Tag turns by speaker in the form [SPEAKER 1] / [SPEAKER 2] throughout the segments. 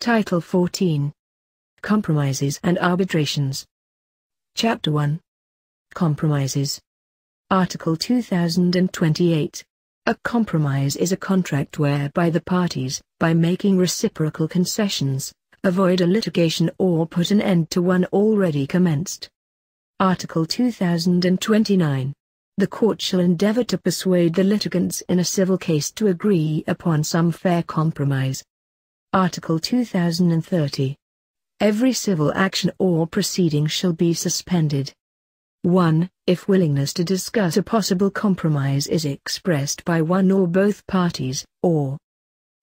[SPEAKER 1] Title 14 Compromises and Arbitrations. Chapter 1 Compromises. Article 2028. A compromise is a contract whereby the parties, by making reciprocal concessions, avoid a litigation or put an end to one already commenced. Article 2029. The court shall endeavor to persuade the litigants in a civil case to agree upon some fair compromise. Article 2030. Every civil action or proceeding shall be suspended. 1. If willingness to discuss a possible compromise is expressed by one or both parties, or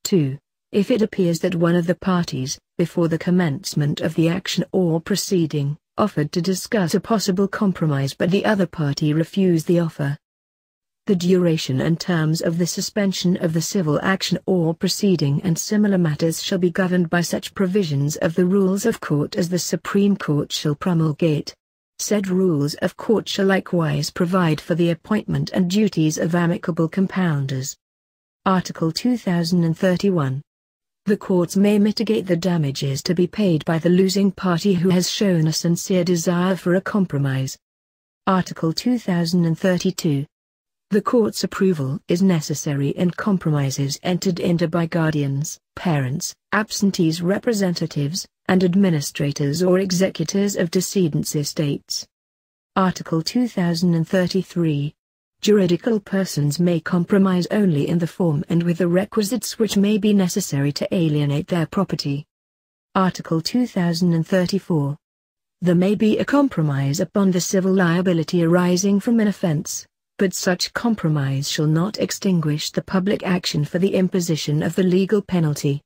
[SPEAKER 1] 2. If it appears that one of the parties, before the commencement of the action or proceeding, offered to discuss a possible compromise but the other party refused the offer. The duration and terms of the suspension of the civil action or proceeding and similar matters shall be governed by such provisions of the rules of court as the Supreme Court shall promulgate. Said rules of court shall likewise provide for the appointment and duties of amicable compounders. Article 2031 the courts may mitigate the damages to be paid by the losing party who has shown a sincere desire for a compromise. Article 2032. The court's approval is necessary in compromises entered into by guardians, parents, absentees representatives, and administrators or executors of decedents' estates. Article 2033 juridical persons may compromise only in the form and with the requisites which may be necessary to alienate their property. Article 2034. There may be a compromise upon the civil liability arising from an offense, but such compromise shall not extinguish the public action for the imposition of the legal penalty.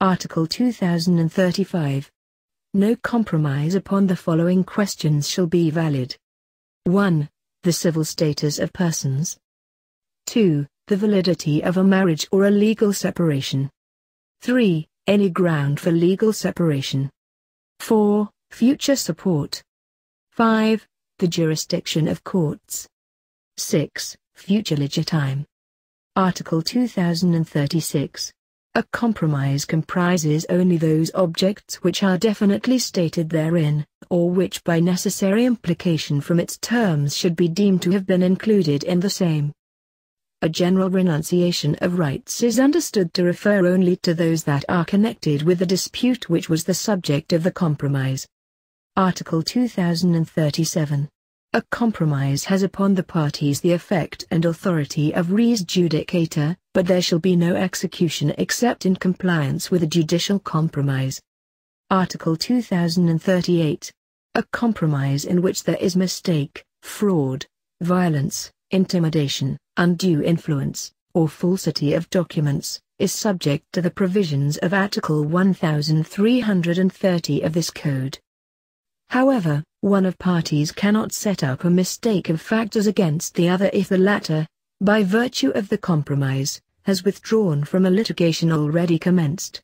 [SPEAKER 1] Article 2035. No compromise upon the following questions shall be valid. 1 the civil status of persons. 2. The validity of a marriage or a legal separation. 3. Any ground for legal separation. 4. Future support. 5. The jurisdiction of courts. 6. Future legitime. Article 2036. A compromise comprises only those objects which are definitely stated therein, or which by necessary implication from its terms should be deemed to have been included in the same. A general renunciation of rights is understood to refer only to those that are connected with the dispute which was the subject of the compromise. Article 2037. A compromise has upon the parties the effect and authority of res judicata, but there shall be no execution except in compliance with a judicial compromise. Article 2038. A compromise in which there is mistake, fraud, violence, intimidation, undue influence, or falsity of documents, is subject to the provisions of Article 1330 of this Code. However, one of parties cannot set up a mistake of factors against the other if the latter, by virtue of the compromise, has withdrawn from a litigation already commenced.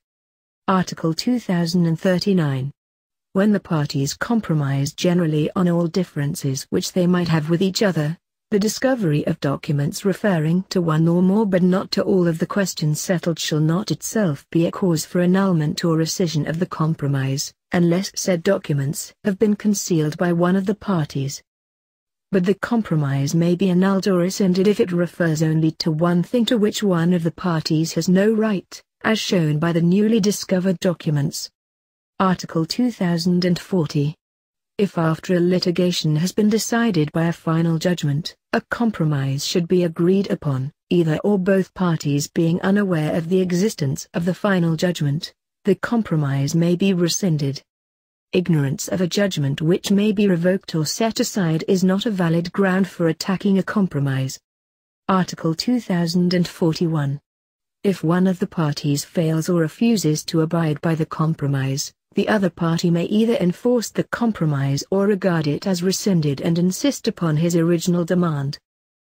[SPEAKER 1] Article 2039. When the parties compromise generally on all differences which they might have with each other, the discovery of documents referring to one or more but not to all of the questions settled shall not itself be a cause for annulment or rescission of the compromise, unless said documents have been concealed by one of the parties but the compromise may be annulled or rescinded if it refers only to one thing to which one of the parties has no right, as shown by the newly discovered documents. Article 2040. If after a litigation has been decided by a final judgment, a compromise should be agreed upon, either or both parties being unaware of the existence of the final judgment, the compromise may be rescinded. Ignorance of a judgment which may be revoked or set aside is not a valid ground for attacking a compromise. Article 2041. If one of the parties fails or refuses to abide by the compromise, the other party may either enforce the compromise or regard it as rescinded and insist upon his original demand.